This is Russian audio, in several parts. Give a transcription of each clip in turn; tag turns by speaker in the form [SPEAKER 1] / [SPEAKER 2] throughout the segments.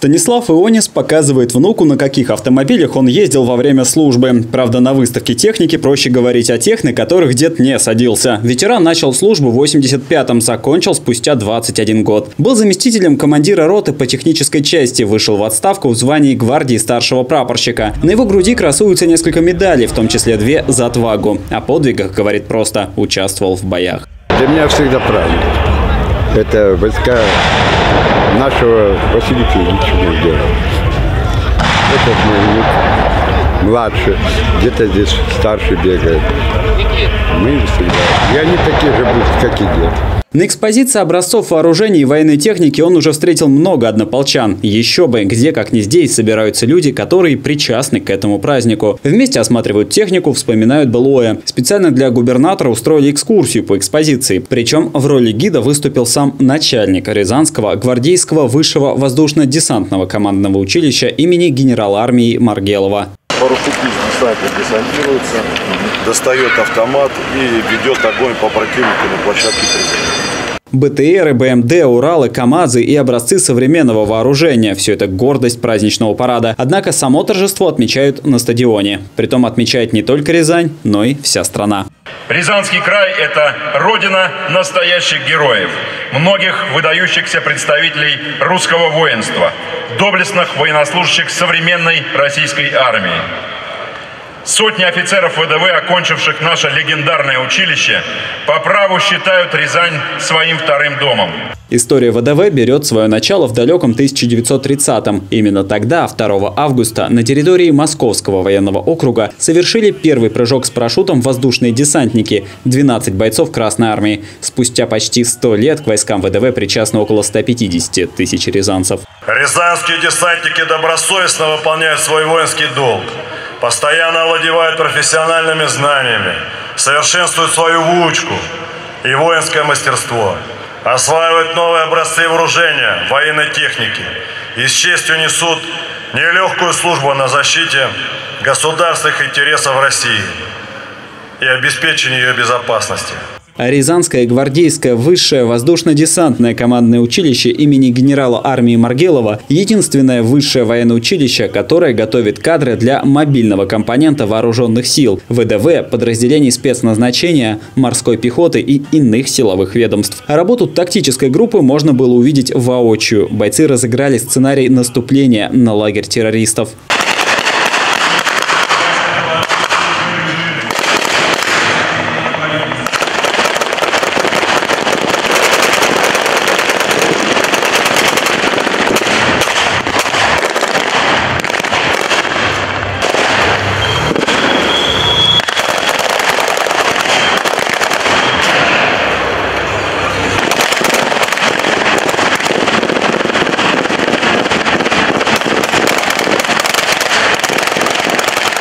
[SPEAKER 1] Станислав Ионис показывает внуку, на каких автомобилях он ездил во время службы. Правда, на выставке техники проще говорить о тех, на которых дед не садился. Ветеран начал службу в 85-м, закончил спустя 21 год. Был заместителем командира роты по технической части, вышел в отставку в звании гвардии старшего прапорщика. На его груди красуются несколько медалей, в том числе две за отвагу. О подвигах говорит просто «участвовал в боях».
[SPEAKER 2] Для меня всегда праздник. Это войска нашего Василия мы сделали. Этот мой внук младший, где-то здесь старший бегает. Мы всегда. И они такие же будут, как и дед.
[SPEAKER 1] На экспозиции образцов вооружений и военной техники он уже встретил много однополчан. Еще бы, где как не здесь собираются люди, которые причастны к этому празднику. Вместе осматривают технику, вспоминают былое. Специально для губернатора устроили экскурсию по экспозиции. Причем в роли гида выступил сам начальник Рязанского гвардейского высшего воздушно-десантного командного училища имени генерала армии Маргелова.
[SPEAKER 3] Парусукист десантник десантируется, достает автомат и ведет огонь по противнику на площадке призыва.
[SPEAKER 1] БТРы, БМД, Уралы, КАМАЗы и образцы современного вооружения – все это гордость праздничного парада. Однако само торжество отмечают на стадионе. Притом отмечает не только Рязань, но и вся страна.
[SPEAKER 4] Рязанский край – это родина настоящих героев, многих выдающихся представителей русского воинства, доблестных военнослужащих современной российской армии. Сотни офицеров ВДВ, окончивших наше легендарное училище, по праву считают Рязань своим вторым домом.
[SPEAKER 1] История ВДВ берет свое начало в далеком 1930-м. Именно тогда, 2 августа, на территории Московского военного округа совершили первый прыжок с парашютом воздушные десантники – 12 бойцов Красной Армии. Спустя почти 100 лет к войскам ВДВ причастны около 150 тысяч рязанцев.
[SPEAKER 5] Рязанские десантники добросовестно выполняют свой воинский долг – постоянно овладевают профессиональными знаниями, совершенствуют свою выучку и воинское мастерство, осваивают новые образцы вооружения, военной техники и с честью несут нелегкую службу на защите государственных интересов России и обеспечении ее безопасности.
[SPEAKER 1] Рязанское гвардейское высшее воздушно-десантное командное училище имени генерала армии Маргелова – единственное высшее военное училище, которое готовит кадры для мобильного компонента вооруженных сил, ВДВ, подразделений спецназначения, морской пехоты и иных силовых ведомств. Работу тактической группы можно было увидеть воочию. Бойцы разыграли сценарий наступления на лагерь террористов.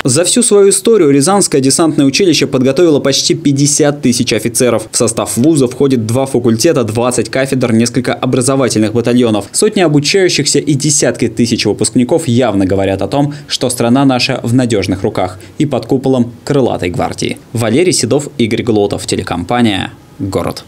[SPEAKER 1] За всю свою историю Рязанское десантное училище подготовило почти 50 тысяч офицеров. В состав вуза входит два факультета, 20 кафедр, несколько образовательных батальонов. Сотни обучающихся и десятки тысяч выпускников явно говорят о том, что страна наша в надежных руках и под куполом крылатой гвардии. Валерий Седов, Игорь Глотов, телекомпания «Город».